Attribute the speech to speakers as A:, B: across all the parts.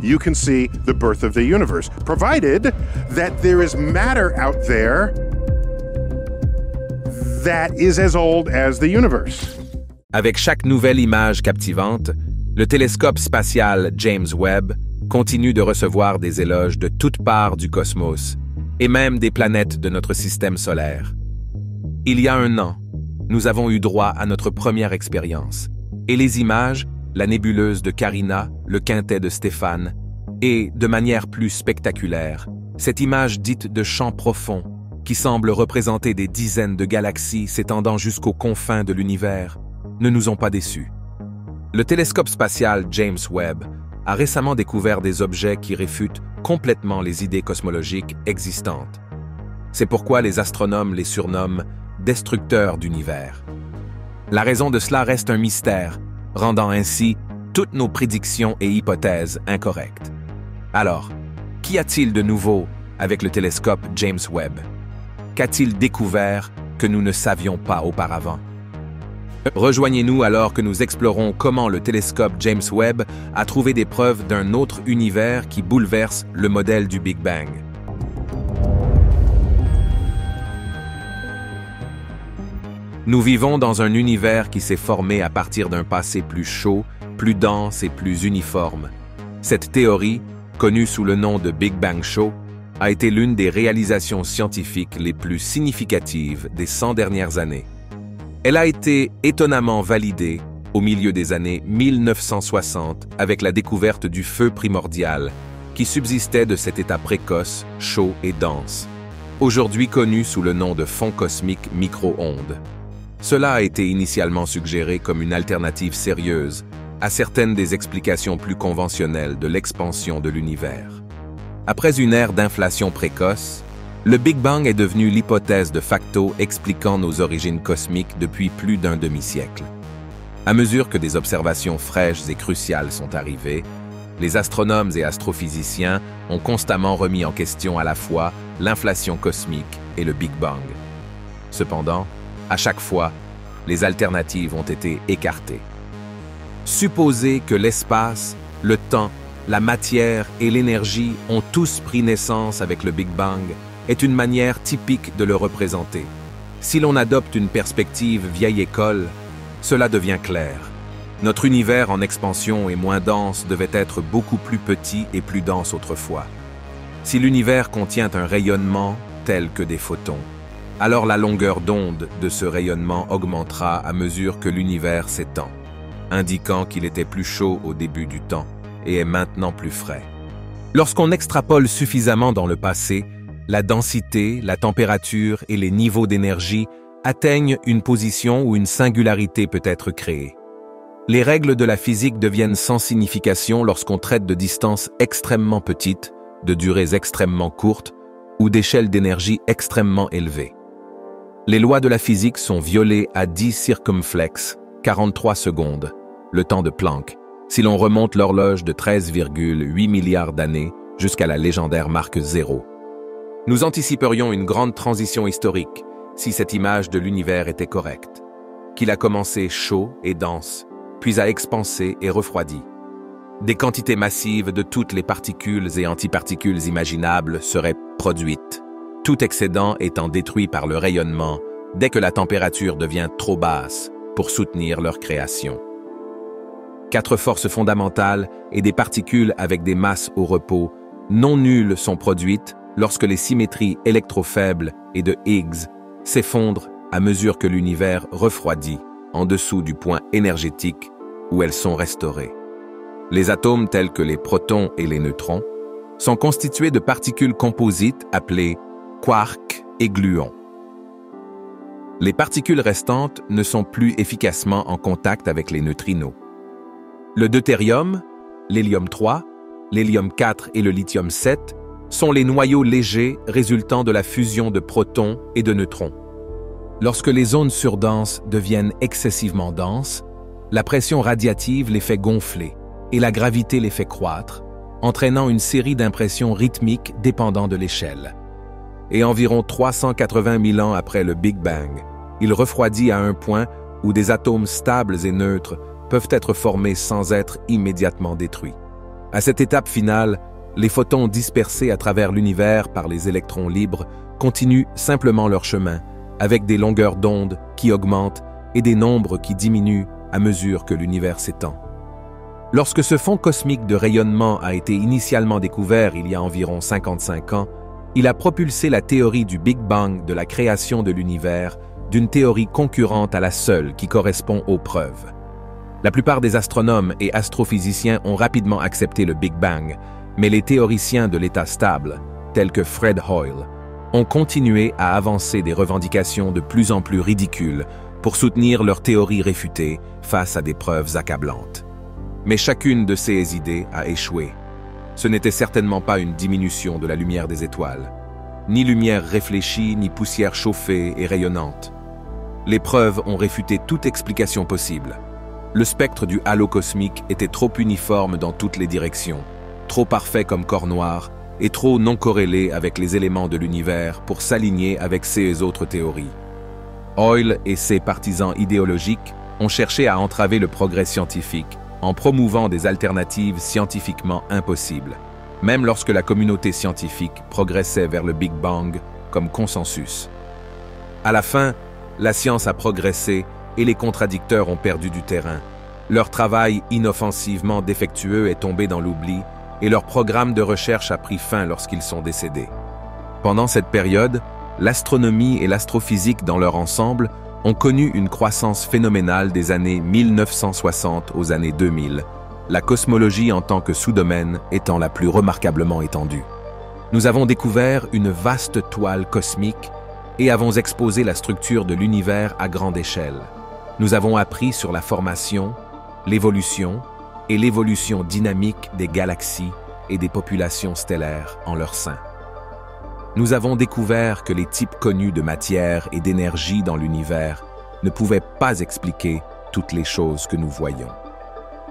A: you can see the birth of the universe, provided that there is matter out there that is as old as the universe.
B: Avec chaque nouvelle image captivante, le télescope spatial James Webb continue de recevoir des éloges de toutes parts du cosmos et même des planètes de notre système solaire. Il y a un an, nous avons eu droit à notre première expérience, et les images, la nébuleuse de Carina, le quintet de Stéphane, et, de manière plus spectaculaire, cette image dite de champ profond, qui semble représenter des dizaines de galaxies s'étendant jusqu'aux confins de l'univers, ne nous ont pas déçus. Le télescope spatial James Webb a récemment découvert des objets qui réfutent complètement les idées cosmologiques existantes. C'est pourquoi les astronomes les surnomment destructeurs d'univers. La raison de cela reste un mystère, rendant ainsi toutes nos prédictions et hypothèses incorrectes. Alors, qu'y a-t-il de nouveau avec le télescope James Webb? Qu'a-t-il découvert que nous ne savions pas auparavant? Rejoignez-nous alors que nous explorons comment le télescope James Webb a trouvé des preuves d'un autre univers qui bouleverse le modèle du Big Bang. Nous vivons dans un univers qui s'est formé à partir d'un passé plus chaud, plus dense et plus uniforme. Cette théorie, connue sous le nom de Big Bang Show, a été l'une des réalisations scientifiques les plus significatives des 100 dernières années. Elle a été étonnamment validée au milieu des années 1960 avec la découverte du feu primordial, qui subsistait de cet état précoce, chaud et dense, aujourd'hui connu sous le nom de fond cosmique micro-ondes. Cela a été initialement suggéré comme une alternative sérieuse à certaines des explications plus conventionnelles de l'expansion de l'univers. Après une ère d'inflation précoce, le Big Bang est devenu l'hypothèse de facto expliquant nos origines cosmiques depuis plus d'un demi-siècle. À mesure que des observations fraîches et cruciales sont arrivées, les astronomes et astrophysiciens ont constamment remis en question à la fois l'inflation cosmique et le Big Bang. Cependant, à chaque fois, les alternatives ont été écartées. Supposer que l'espace, le temps, la matière et l'énergie ont tous pris naissance avec le Big Bang est une manière typique de le représenter. Si l'on adopte une perspective vieille école, cela devient clair. Notre univers en expansion et moins dense devait être beaucoup plus petit et plus dense autrefois. Si l'univers contient un rayonnement tel que des photons, alors la longueur d'onde de ce rayonnement augmentera à mesure que l'univers s'étend, indiquant qu'il était plus chaud au début du temps et est maintenant plus frais. Lorsqu'on extrapole suffisamment dans le passé, la densité, la température et les niveaux d'énergie atteignent une position où une singularité peut être créée. Les règles de la physique deviennent sans signification lorsqu'on traite de distances extrêmement petites, de durées extrêmement courtes ou d'échelles d'énergie extrêmement élevées. Les lois de la physique sont violées à 10 circumflexes, 43 secondes, le temps de Planck, si l'on remonte l'horloge de 13,8 milliards d'années jusqu'à la légendaire marque zéro. Nous anticiperions une grande transition historique si cette image de l'univers était correcte, qu'il a commencé chaud et dense, puis a expansé et refroidi. Des quantités massives de toutes les particules et antiparticules imaginables seraient produites, tout excédent étant détruit par le rayonnement dès que la température devient trop basse pour soutenir leur création. Quatre forces fondamentales et des particules avec des masses au repos non nulles sont produites lorsque les symétries électrofaibles et de Higgs s'effondrent à mesure que l'univers refroidit en dessous du point énergétique où elles sont restaurées. Les atomes tels que les protons et les neutrons sont constitués de particules composites appelées quarks et gluons. Les particules restantes ne sont plus efficacement en contact avec les neutrinos. Le deutérium, l'hélium 3, l'hélium 4 et le lithium 7 sont les noyaux légers résultant de la fusion de protons et de neutrons. Lorsque les zones surdenses deviennent excessivement denses, la pression radiative les fait gonfler et la gravité les fait croître, entraînant une série d'impressions rythmiques dépendant de l'échelle. Et environ 380 000 ans après le Big Bang, il refroidit à un point où des atomes stables et neutres peuvent être formés sans être immédiatement détruits. À cette étape finale, les photons dispersés à travers l'univers par les électrons libres continuent simplement leur chemin, avec des longueurs d'onde qui augmentent et des nombres qui diminuent à mesure que l'univers s'étend. Lorsque ce fond cosmique de rayonnement a été initialement découvert il y a environ 55 ans, il a propulsé la théorie du Big Bang de la création de l'univers d'une théorie concurrente à la seule qui correspond aux preuves. La plupart des astronomes et astrophysiciens ont rapidement accepté le Big Bang, mais les théoriciens de l'état stable, tels que Fred Hoyle, ont continué à avancer des revendications de plus en plus ridicules pour soutenir leurs théories réfutées face à des preuves accablantes. Mais chacune de ces idées a échoué. Ce n'était certainement pas une diminution de la lumière des étoiles, ni lumière réfléchie, ni poussière chauffée et rayonnante. Les preuves ont réfuté toute explication possible. Le spectre du halo cosmique était trop uniforme dans toutes les directions, trop parfait comme corps noir et trop non corrélé avec les éléments de l'univers pour s'aligner avec ces autres théories. Hoyle et ses partisans idéologiques ont cherché à entraver le progrès scientifique en promouvant des alternatives scientifiquement impossibles, même lorsque la communauté scientifique progressait vers le Big Bang comme consensus. À la fin, la science a progressé et les contradicteurs ont perdu du terrain. Leur travail inoffensivement défectueux est tombé dans l'oubli et leur programme de recherche a pris fin lorsqu'ils sont décédés. Pendant cette période, l'astronomie et l'astrophysique dans leur ensemble ont connu une croissance phénoménale des années 1960 aux années 2000, la cosmologie en tant que sous-domaine étant la plus remarquablement étendue. Nous avons découvert une vaste toile cosmique et avons exposé la structure de l'univers à grande échelle. Nous avons appris sur la formation, l'évolution et l'évolution dynamique des galaxies et des populations stellaires en leur sein. Nous avons découvert que les types connus de matière et d'énergie dans l'univers ne pouvaient pas expliquer toutes les choses que nous voyons.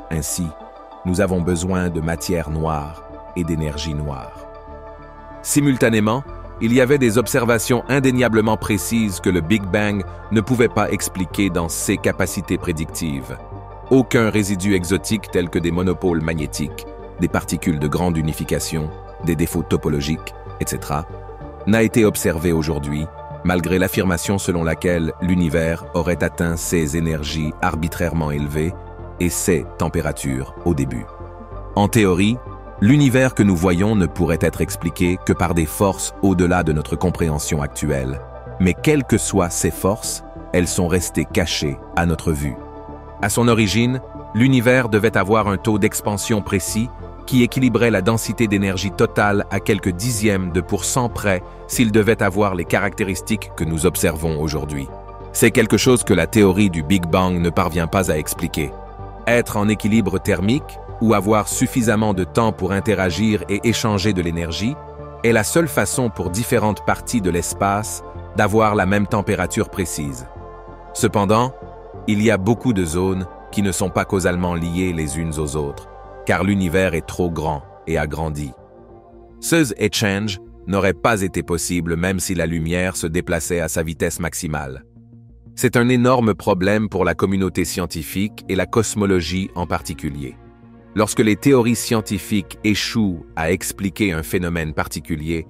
B: Ainsi, nous avons besoin de matière noire et d'énergie noire. Simultanément, il y avait des observations indéniablement précises que le Big Bang ne pouvait pas expliquer dans ses capacités prédictives. Aucun résidu exotique tel que des monopoles magnétiques, des particules de grande unification, des défauts topologiques, etc., n'a été observé aujourd'hui, malgré l'affirmation selon laquelle l'univers aurait atteint ses énergies arbitrairement élevées et ses températures au début. En théorie, l'univers que nous voyons ne pourrait être expliqué que par des forces au-delà de notre compréhension actuelle. Mais quelles que soient ces forces, elles sont restées cachées à notre vue. À son origine, l'univers devait avoir un taux d'expansion précis qui équilibrait la densité d'énergie totale à quelques dixièmes de pourcent près s'il devait avoir les caractéristiques que nous observons aujourd'hui. C'est quelque chose que la théorie du Big Bang ne parvient pas à expliquer. Être en équilibre thermique ou avoir suffisamment de temps pour interagir et échanger de l'énergie est la seule façon pour différentes parties de l'espace d'avoir la même température précise. Cependant, il y a beaucoup de zones qui ne sont pas causalement liées les unes aux autres, car l'univers est trop grand et agrandi. Ce échange n'aurait pas été possible même si la lumière se déplaçait à sa vitesse maximale. C'est un énorme problème pour la communauté scientifique et la cosmologie en particulier. Lorsque les théories scientifiques échouent à expliquer un phénomène particulier,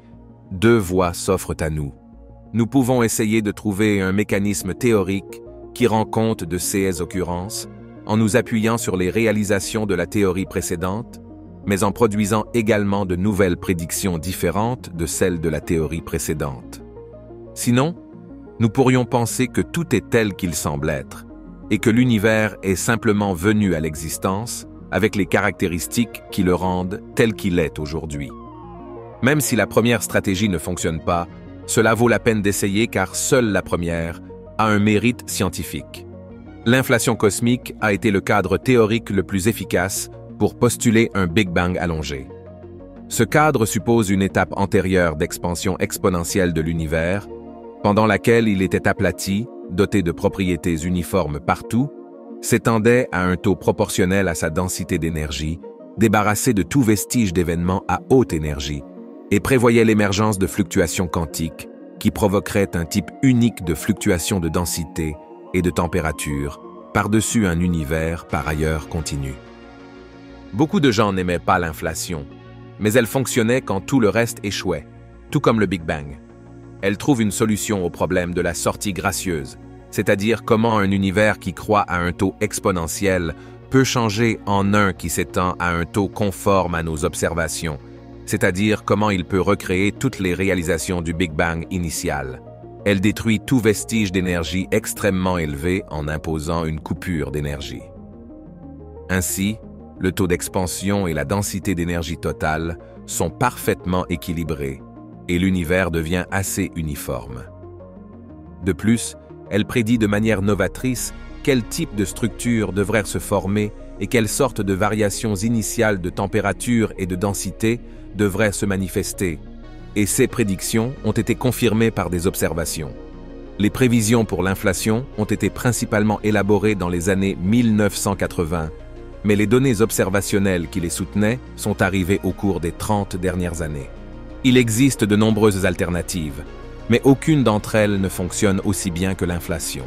B: deux voies s'offrent à nous. Nous pouvons essayer de trouver un mécanisme théorique qui rend compte de ces occurrences en nous appuyant sur les réalisations de la théorie précédente, mais en produisant également de nouvelles prédictions différentes de celles de la théorie précédente. Sinon, nous pourrions penser que tout est tel qu'il semble être, et que l'univers est simplement venu à l'existence avec les caractéristiques qui le rendent tel qu'il est aujourd'hui. Même si la première stratégie ne fonctionne pas, cela vaut la peine d'essayer car seule la première a un mérite scientifique. L'inflation cosmique a été le cadre théorique le plus efficace pour postuler un Big Bang allongé. Ce cadre suppose une étape antérieure d'expansion exponentielle de l'univers, pendant laquelle il était aplati, doté de propriétés uniformes partout, s'étendait à un taux proportionnel à sa densité d'énergie, débarrassé de tout vestige d'événements à haute énergie, et prévoyait l'émergence de fluctuations quantiques qui provoqueraient un type unique de fluctuation de densité et de température par-dessus un univers par ailleurs continu. Beaucoup de gens n'aimaient pas l'inflation, mais elle fonctionnait quand tout le reste échouait, tout comme le Big Bang. Elle trouve une solution au problème de la sortie gracieuse, c'est-à-dire comment un univers qui croît à un taux exponentiel peut changer en un qui s'étend à un taux conforme à nos observations, c'est-à-dire comment il peut recréer toutes les réalisations du Big Bang initial. Elle détruit tout vestige d'énergie extrêmement élevé en imposant une coupure d'énergie. Ainsi, le taux d'expansion et la densité d'énergie totale sont parfaitement équilibrés et l'univers devient assez uniforme. De plus, elle prédit de manière novatrice quel type de structure devrait se former et quelles sortes de variations initiales de température et de densité devraient se manifester, et ces prédictions ont été confirmées par des observations. Les prévisions pour l'inflation ont été principalement élaborées dans les années 1980, mais les données observationnelles qui les soutenaient sont arrivées au cours des 30 dernières années. Il existe de nombreuses alternatives, mais aucune d'entre elles ne fonctionne aussi bien que l'inflation.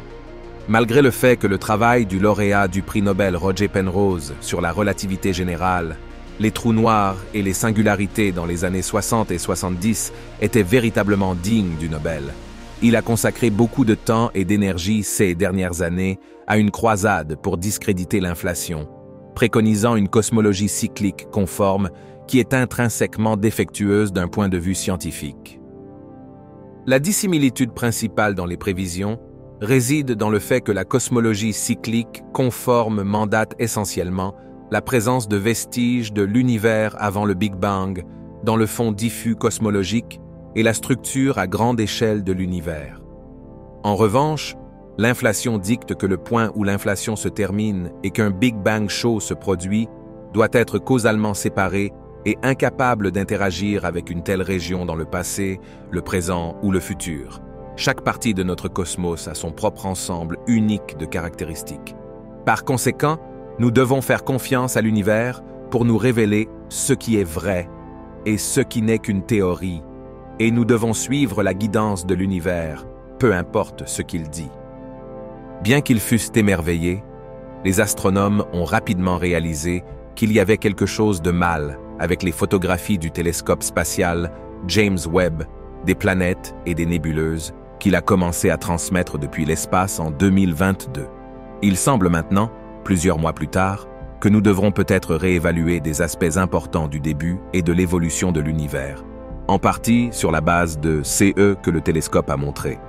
B: Malgré le fait que le travail du lauréat du prix Nobel Roger Penrose sur la relativité générale, les trous noirs et les singularités dans les années 60 et 70 étaient véritablement dignes du Nobel, il a consacré beaucoup de temps et d'énergie ces dernières années à une croisade pour discréditer l'inflation, préconisant une cosmologie cyclique conforme qui est intrinsèquement défectueuse d'un point de vue scientifique. La dissimilitude principale dans les prévisions réside dans le fait que la cosmologie cyclique conforme mandate essentiellement la présence de vestiges de l'univers avant le Big Bang dans le fond diffus cosmologique et la structure à grande échelle de l'univers. En revanche, l'inflation dicte que le point où l'inflation se termine et qu'un Big Bang chaud se produit doit être causalement séparé et incapable d'interagir avec une telle région dans le passé, le présent ou le futur. Chaque partie de notre cosmos a son propre ensemble unique de caractéristiques. Par conséquent, nous devons faire confiance à l'univers pour nous révéler ce qui est vrai et ce qui n'est qu'une théorie, et nous devons suivre la guidance de l'univers, peu importe ce qu'il dit. Bien qu'ils fussent émerveillés, les astronomes ont rapidement réalisé qu'il y avait quelque chose de mal avec les photographies du télescope spatial James Webb, des planètes et des nébuleuses qu'il a commencé à transmettre depuis l'espace en 2022. Il semble maintenant, plusieurs mois plus tard, que nous devrons peut-être réévaluer des aspects importants du début et de l'évolution de l'univers, en partie sur la base de CE que le télescope a montré.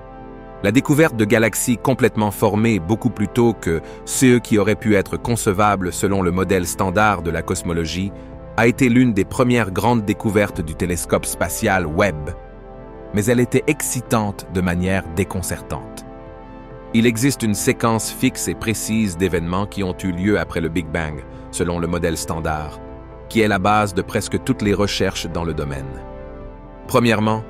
B: La découverte de galaxies complètement formées beaucoup plus tôt que CE qui auraient pu être concevables selon le modèle standard de la cosmologie a été l'une des premières grandes découvertes du télescope spatial Webb, mais elle était excitante de manière déconcertante. Il existe une séquence fixe et précise d'événements qui ont eu lieu après le Big Bang, selon le modèle standard, qui est la base de presque toutes les recherches dans le domaine. Premièrement,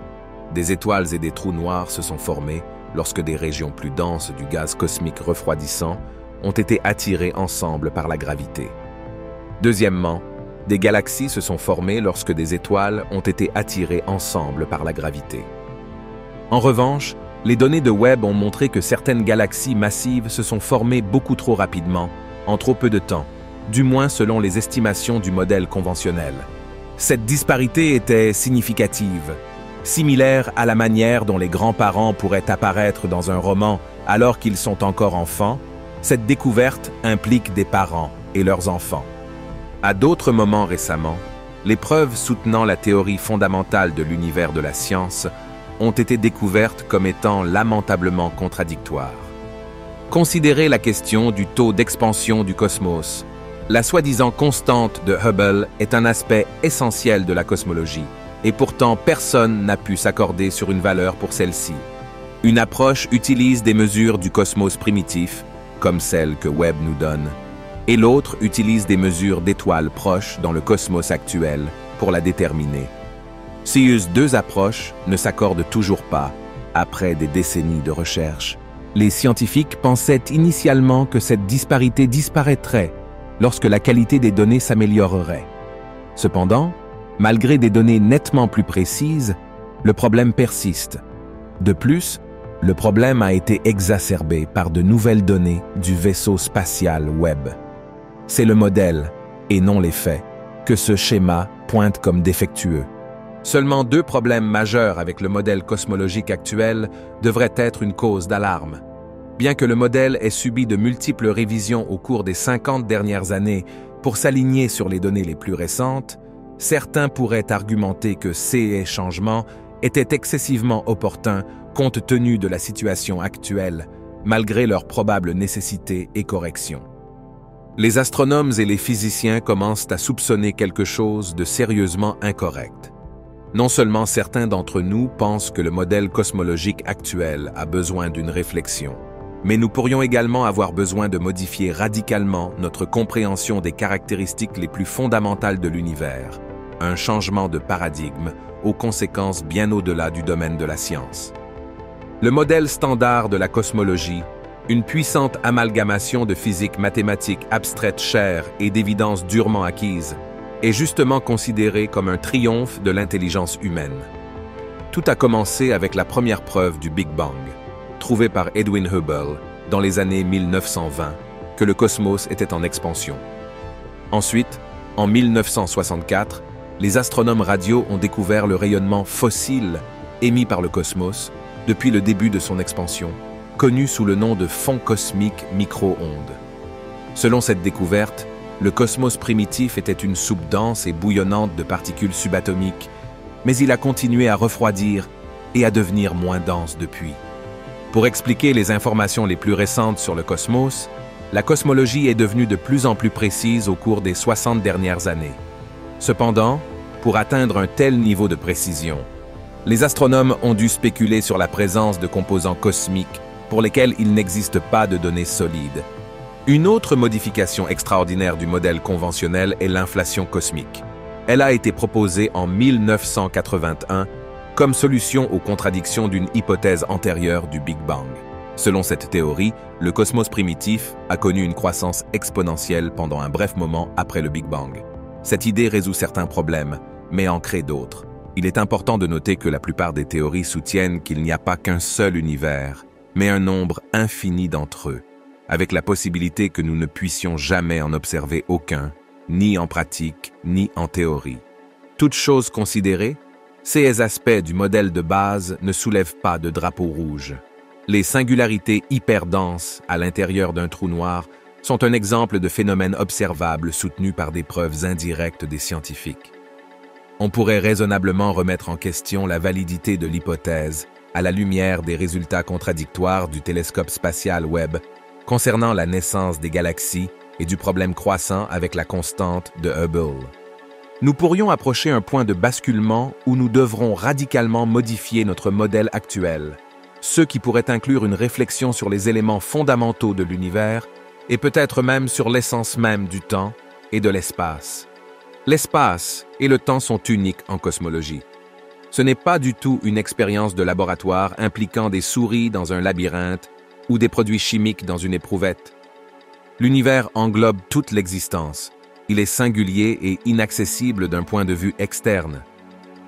B: des étoiles et des trous noirs se sont formés lorsque des régions plus denses du gaz cosmique refroidissant ont été attirées ensemble par la gravité. Deuxièmement, des galaxies se sont formées lorsque des étoiles ont été attirées ensemble par la gravité. En revanche, les données de Webb ont montré que certaines galaxies massives se sont formées beaucoup trop rapidement, en trop peu de temps, du moins selon les estimations du modèle conventionnel. Cette disparité était significative, similaire à la manière dont les grands-parents pourraient apparaître dans un roman alors qu'ils sont encore enfants, cette découverte implique des parents et leurs enfants. À d'autres moments récemment, les preuves soutenant la théorie fondamentale de l'univers de la science ont été découvertes comme étant lamentablement contradictoires. Considérez la question du taux d'expansion du cosmos. La soi-disant constante de Hubble est un aspect essentiel de la cosmologie, et pourtant personne n'a pu s'accorder sur une valeur pour celle-ci. Une approche utilise des mesures du cosmos primitif, comme celle que Webb nous donne, et l'autre utilise des mesures d'étoiles proches dans le cosmos actuel pour la déterminer. Ces deux approches ne s'accordent toujours pas après des décennies de recherche. Les scientifiques pensaient initialement que cette disparité disparaîtrait lorsque la qualité des données s'améliorerait. Cependant, malgré des données nettement plus précises, le problème persiste. De plus, le problème a été exacerbé par de nouvelles données du vaisseau spatial Webb. C'est le modèle, et non les faits, que ce schéma pointe comme défectueux. Seulement deux problèmes majeurs avec le modèle cosmologique actuel devraient être une cause d'alarme. Bien que le modèle ait subi de multiples révisions au cours des 50 dernières années pour s'aligner sur les données les plus récentes, certains pourraient argumenter que ces changements étaient excessivement opportuns compte tenu de la situation actuelle, malgré leur probable nécessité et correction. Les astronomes et les physiciens commencent à soupçonner quelque chose de sérieusement incorrect. Non seulement certains d'entre nous pensent que le modèle cosmologique actuel a besoin d'une réflexion, mais nous pourrions également avoir besoin de modifier radicalement notre compréhension des caractéristiques les plus fondamentales de l'univers, un changement de paradigme aux conséquences bien au-delà du domaine de la science. Le modèle standard de la cosmologie, une puissante amalgamation de physique mathématique abstraite chère et d'évidences durement acquises, est justement considéré comme un triomphe de l'intelligence humaine. Tout a commencé avec la première preuve du Big Bang, trouvée par Edwin Hubble dans les années 1920, que le cosmos était en expansion. Ensuite, en 1964, les astronomes radio ont découvert le rayonnement fossile émis par le cosmos depuis le début de son expansion, connu sous le nom de fond cosmique micro-ondes. Selon cette découverte, le cosmos primitif était une soupe dense et bouillonnante de particules subatomiques, mais il a continué à refroidir et à devenir moins dense depuis. Pour expliquer les informations les plus récentes sur le cosmos, la cosmologie est devenue de plus en plus précise au cours des 60 dernières années. Cependant, pour atteindre un tel niveau de précision, les astronomes ont dû spéculer sur la présence de composants cosmiques pour lesquels il n'existe pas de données solides, une autre modification extraordinaire du modèle conventionnel est l'inflation cosmique. Elle a été proposée en 1981 comme solution aux contradictions d'une hypothèse antérieure du Big Bang. Selon cette théorie, le cosmos primitif a connu une croissance exponentielle pendant un bref moment après le Big Bang. Cette idée résout certains problèmes, mais en crée d'autres. Il est important de noter que la plupart des théories soutiennent qu'il n'y a pas qu'un seul univers, mais un nombre infini d'entre eux avec la possibilité que nous ne puissions jamais en observer aucun, ni en pratique, ni en théorie. Toutes choses considérées, ces aspects du modèle de base ne soulèvent pas de drapeau rouge. Les singularités hyperdenses à l'intérieur d'un trou noir sont un exemple de phénomène observable soutenu par des preuves indirectes des scientifiques. On pourrait raisonnablement remettre en question la validité de l'hypothèse à la lumière des résultats contradictoires du télescope spatial Webb concernant la naissance des galaxies et du problème croissant avec la constante de Hubble. Nous pourrions approcher un point de basculement où nous devrons radicalement modifier notre modèle actuel, ce qui pourrait inclure une réflexion sur les éléments fondamentaux de l'univers et peut-être même sur l'essence même du temps et de l'espace. L'espace et le temps sont uniques en cosmologie. Ce n'est pas du tout une expérience de laboratoire impliquant des souris dans un labyrinthe ou des produits chimiques dans une éprouvette. L'univers englobe toute l'existence. Il est singulier et inaccessible d'un point de vue externe.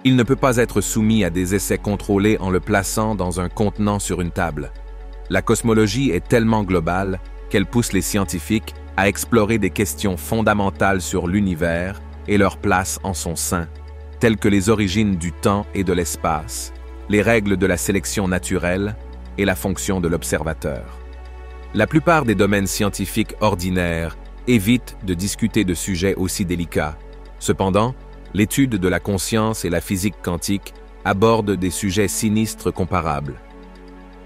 B: Il ne peut pas être soumis à des essais contrôlés en le plaçant dans un contenant sur une table. La cosmologie est tellement globale qu'elle pousse les scientifiques à explorer des questions fondamentales sur l'univers et leur place en son sein, telles que les origines du temps et de l'espace, les règles de la sélection naturelle, et la fonction de l'observateur. La plupart des domaines scientifiques ordinaires évitent de discuter de sujets aussi délicats. Cependant, l'étude de la conscience et la physique quantique abordent des sujets sinistres comparables.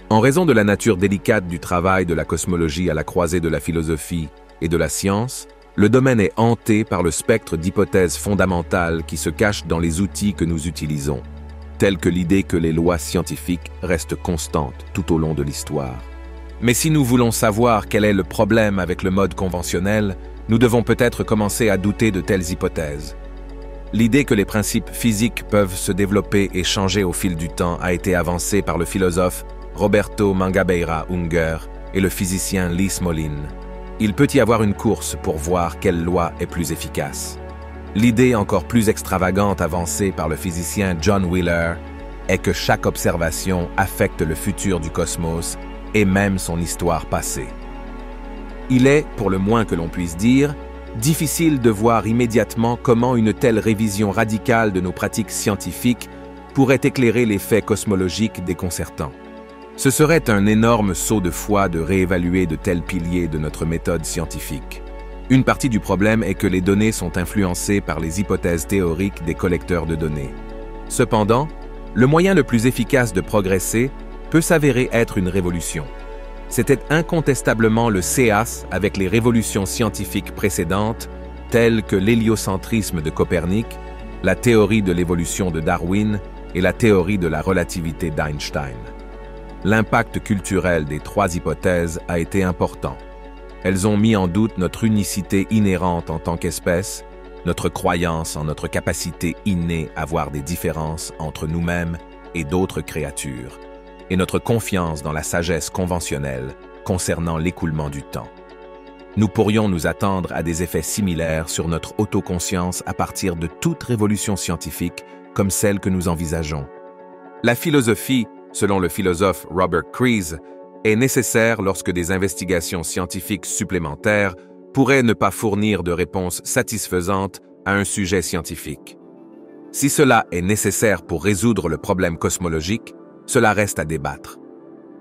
B: En raison de la nature délicate du travail de la cosmologie à la croisée de la philosophie et de la science, le domaine est hanté par le spectre d'hypothèses fondamentales qui se cachent dans les outils que nous utilisons telle que l'idée que les lois scientifiques restent constantes tout au long de l'histoire. Mais si nous voulons savoir quel est le problème avec le mode conventionnel, nous devons peut-être commencer à douter de telles hypothèses. L'idée que les principes physiques peuvent se développer et changer au fil du temps a été avancée par le philosophe Roberto Mangabeira Unger et le physicien Lee Smolin. Il peut y avoir une course pour voir quelle loi est plus efficace. L'idée encore plus extravagante avancée par le physicien John Wheeler est que chaque observation affecte le futur du cosmos et même son histoire passée. Il est, pour le moins que l'on puisse dire, difficile de voir immédiatement comment une telle révision radicale de nos pratiques scientifiques pourrait éclairer les faits cosmologiques déconcertants. Ce serait un énorme saut de foi de réévaluer de tels piliers de notre méthode scientifique. Une partie du problème est que les données sont influencées par les hypothèses théoriques des collecteurs de données. Cependant, le moyen le plus efficace de progresser peut s'avérer être une révolution. C'était incontestablement le CEAS avec les révolutions scientifiques précédentes, telles que l'héliocentrisme de Copernic, la théorie de l'évolution de Darwin et la théorie de la relativité d'Einstein. L'impact culturel des trois hypothèses a été important. Elles ont mis en doute notre unicité inhérente en tant qu'espèce, notre croyance en notre capacité innée à voir des différences entre nous-mêmes et d'autres créatures, et notre confiance dans la sagesse conventionnelle concernant l'écoulement du temps. Nous pourrions nous attendre à des effets similaires sur notre autoconscience à partir de toute révolution scientifique comme celle que nous envisageons. La philosophie, selon le philosophe Robert Crease, est nécessaire lorsque des investigations scientifiques supplémentaires pourraient ne pas fournir de réponses satisfaisantes à un sujet scientifique. Si cela est nécessaire pour résoudre le problème cosmologique, cela reste à débattre.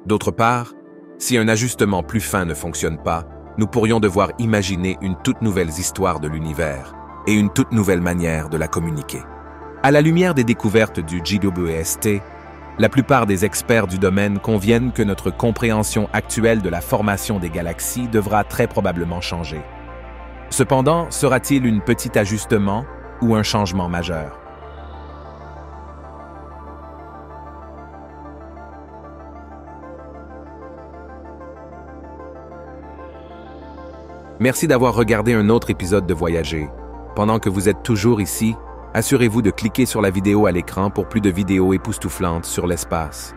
B: D'autre part, si un ajustement plus fin ne fonctionne pas, nous pourrions devoir imaginer une toute nouvelle histoire de l'univers et une toute nouvelle manière de la communiquer. À la lumière des découvertes du GWST, la plupart des experts du domaine conviennent que notre compréhension actuelle de la formation des galaxies devra très probablement changer. Cependant, sera-t-il un petit ajustement ou un changement majeur? Merci d'avoir regardé un autre épisode de Voyager. Pendant que vous êtes toujours ici, assurez-vous de cliquer sur la vidéo à l'écran pour plus de vidéos époustouflantes sur l'espace.